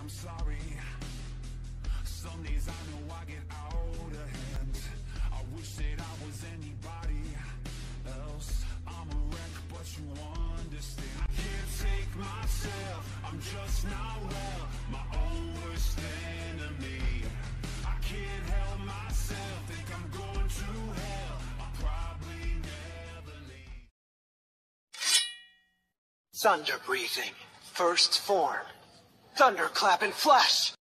I'm sorry. Some days I know I get out of hand. I wish that I was anybody else. I'm a wreck, but you understand. I can't take myself, I'm just not well. My own worst enemy. I can't help myself, think I'm going to hell. I'll probably never leave. Thunder breathing. First form. Thunderclap and flash.